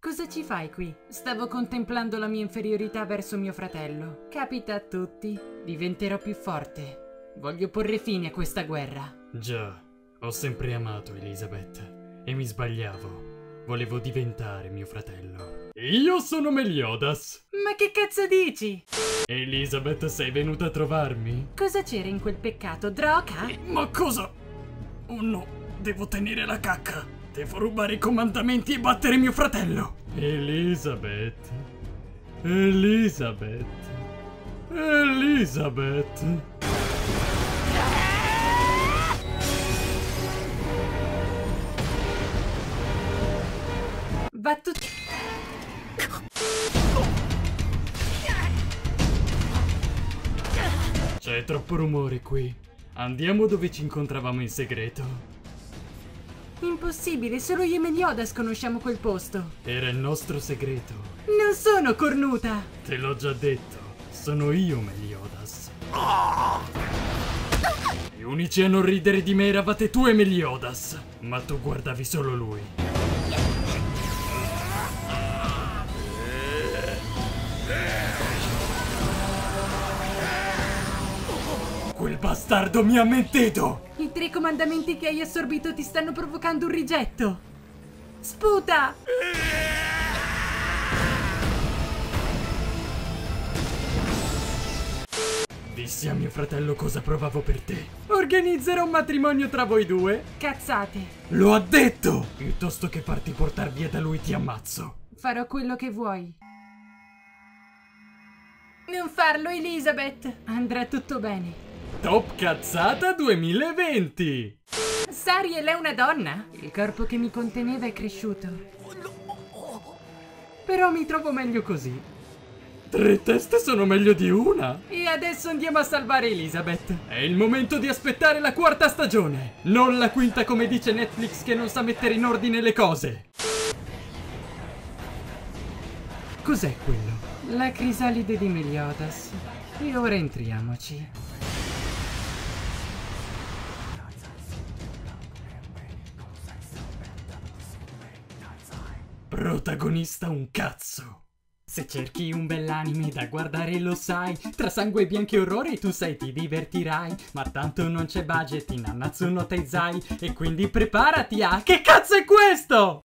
Cosa ci fai qui? Stavo contemplando la mia inferiorità verso mio fratello. Capita a tutti. Diventerò più forte. Voglio porre fine a questa guerra. Già, ho sempre amato Elizabeth e mi sbagliavo. Volevo diventare mio fratello. Io sono Meliodas. Ma che cazzo dici? Elizabeth, sei venuta a trovarmi? Cosa c'era in quel peccato? Droga? Ma cosa? Oh no, devo tenere la cacca. Devo rubare i comandamenti e battere mio fratello. Elizabeth. Elizabeth. Elizabeth. Va tutto... C'è troppo rumore qui. Andiamo dove ci incontravamo in segreto. Impossibile, solo io e Meliodas conosciamo quel posto. Era il nostro segreto. Non sono cornuta! Te l'ho già detto. Sono io Meliodas. Gli unici a non ridere di me eravate tu e Meliodas. Ma tu guardavi solo lui. Quel bastardo mi ha mentito! I tre comandamenti che hai assorbito ti stanno provocando un rigetto. Sputa! Dissi a mio fratello cosa provavo per te. Organizzerò un matrimonio tra voi due. Cazzate. Lo ha detto! Piuttosto che farti portar via da lui ti ammazzo. Farò quello che vuoi. Non farlo, Elizabeth. Andrà tutto bene. Top Cazzata 2020! Sariel è una donna? Il corpo che mi conteneva è cresciuto. Però mi trovo meglio così. Tre teste sono meglio di una! E adesso andiamo a salvare Elizabeth. È il momento di aspettare la quarta stagione! Non la quinta come dice Netflix che non sa mettere in ordine le cose! Cos'è quello? La crisalide di Meliodas. E ora entriamoci. Protagonista un cazzo! Se cerchi un bell'anime da guardare lo sai Tra sangue bianchi e orrori tu sai ti divertirai Ma tanto non c'è budget in Nanatsu no Taizai E quindi preparati a... Che cazzo è questo?